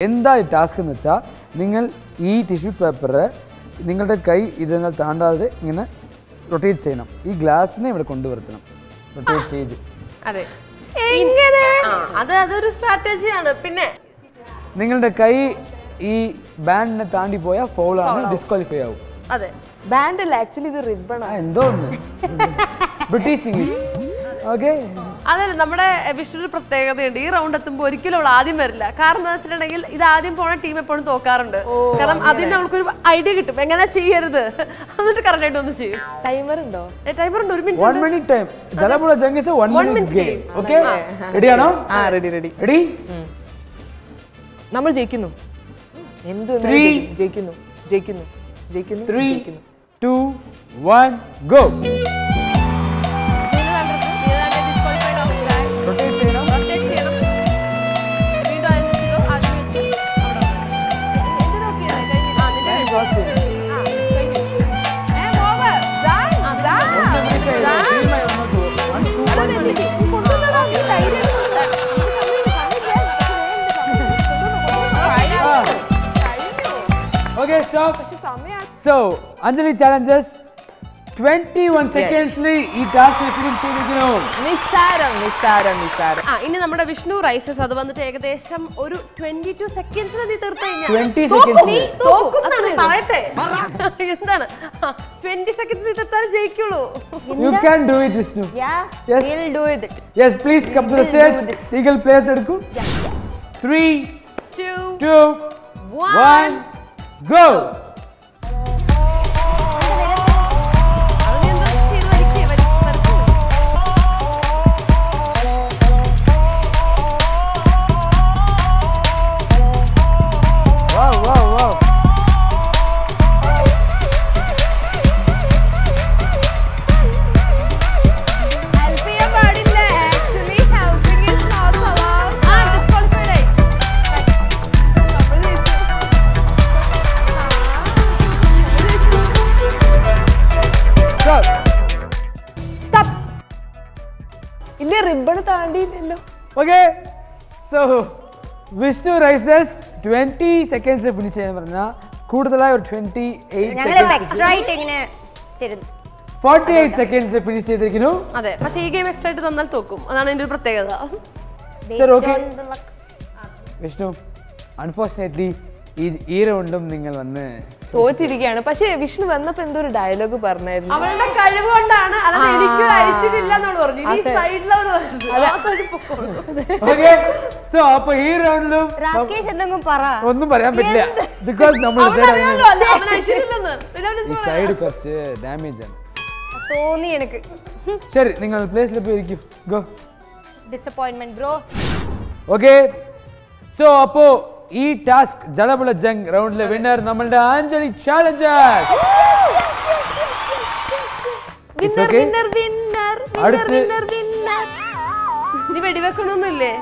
എന്താ ഈ ടാസ്ക് എന്ന് വെച്ചാൽ നിങ്ങൾ ഈ ടിഷ്യൂ പേപ്പർ നിങ്ങളുടെ കൈ ഇത് നിങ്ങൾ താണ്ടാതെ ഇങ്ങനെ റൊട്ടേറ്റ് ചെയ്യണം. ഈ ഗ്ലാസ്സിനെ ഇവിടെ കൊണ്ടുവരുത്തണം. റൊട്ടേറ്റ് ചെയ്ത്. അതെ. അതൊരു സ്ട്രാറ്റജിയാണ് പിന്നെ നിങ്ങളുടെ കൈ ഈ ബാൻഡിനെ താണ്ടി പോയാൽ ആണ് ഡിസ്ക്വാളിഫൈ ആവും. അതെ. ബാൻഡ് അല്ല ആക്ച്വലി ഇത് റിബൺ ആ, എന്തോ ഒന്ന് ബ്രിട്ടീഷ് ഇംഗ്ലീഷ് ഓക്കെ അതല്ല നമ്മുടെ വിഷ്ണു ഒരു പ്രത്യേകതയുണ്ട്. ഈ റൗണ്ട് എത്തുമ്പോൾ ഒരിക്കലും അവൾ ആദ്യം വരില്ല. കാരണം എന്താ വെച്ചിട്ടുണ്ടെങ്കിൽ ഇത് ആദ്യം പോണ ടീം എപ്പോഴും തോക്കാറുണ്ട്. കാരണം അതിന് നമുക്കൊരു ഐഡിയ കിട്ടും. എങ്ങനെ ചെയ്യരുത്? എന്നിട്ട് കറക്റ്റ് ആയിട്ട് ഒന്ന് ചെയ്യും. ടൈമർ ഉണ്ടോ? ടൈമർ ഉണ്ട്. ഒരു വൺ മിനിറ്റ് മിനിറ്റ് ടൈം ജലപുഴ ജംഗിസ് വൺ മിനിറ്റ് ഗെയിം ഓക്കെ റെഡിയാണോ ആ. റെഡി റെഡി റെഡി നമ്മൾ ജയിക്കുന്നു. എന്ത് Three. ജയിക്കുന്നു. ജയിക്കുന്നു. ജയിക്കുന്നു. ത്രീ ജയിക്കുന്നു. Two one go so Anjali challenges twenty one സെക്കൻഡ്സിൽ ഈ ടാസ്ക് ചെയ്തിരിക്കുന്നു. നിസ്സാരം നിസ്സാരം നിസ്സാരം. ആ ഇനി നമ്മുടെ വിഷ്ണു റൈസസ് അത് വന്നിട്ട് ഏകദേശം ഒരു ട്വന്റി ടു സെക്കൻഡ്സിൽ നീ തീർത്തു കഴിഞ്ഞാൽ പറയട്ടെ. എന്താണ്? ട്വന്റി സെക്കൻഡ്സ് നീ തീർത്താലും ജയിക്കുള്ളൂ. You can do it Vishnu yes please come to the stage single place എടുക്കൂ. 3 2 1 go. ഇല്ല ribbon താണ്ടിയില്ലല്ലോ. Okay so Vishnu rises twenty സെക്കൻഡ്സിൽ finish ചെയ്യാൻ പറഞ്ഞാൽ കൂടുതലായി ഒരു ട്വന്റി എയ്റ്റ് ഫോർട്ടി എയ്റ്റ് സെക്കൻഡ്സിൽ ഫിനിഷ് ചെയ്തിരിക്കുന്നു. അതെ പക്ഷേ ഈ ഗെയിം എക്സ്ട്രാ ആയിട്ട് തന്നാൽ തോക്കും. അതാണ് എന്റെ ഒരു പ്രത്യേകത. സർ ഓക്കെ വിഷ്ണു അൺഫോർച്ചുനേറ്റ്ലി ഈ ഈ റൗണ്ടും നിങ്ങൾ വന്ന് തോറ്റിരിക്കുകയാണ്. പക്ഷേ വിഷ്ണു വന്നപ്പോ എന്തോ ഒരു ഡയലോഗ് പറഞ്ഞായിരുന്നു. അവളുടെ കഴിവ് കൊണ്ടാണ് എനിക്കൊരു ഐശ്വര്യം ഇല്ല എന്നോട് പറഞ്ഞു പറഞ്ഞു ഓക്കെ സോ അപ്പൊ ഈ റൗണ്ടിലും രാകേഷ് എന്തെങ്കിലും പറ. ഒന്നും പറയാൻ പറ്റില്ല. ബിക്കോസ് നമ്മൾ ഈ സൈഡ് കുറച്ച് ഡാമേജ് ആണ്. തോന്നി എനിക്ക്. ശരി നിങ്ങൾ പ്ലേസിൽ പോയി ഇരിക്കും. Go disappointment bro okay so അപ്പോ ഈ ടാസ്ക് ജലബുള ജംഗ് റൗണ്ടിലെ വിന്നർ നമ്മളുടെ ആഞ്ജലി വിന്നർ അടുത്ത് ഇനി വെടിവെക്കണമൊന്നുമില്ലേ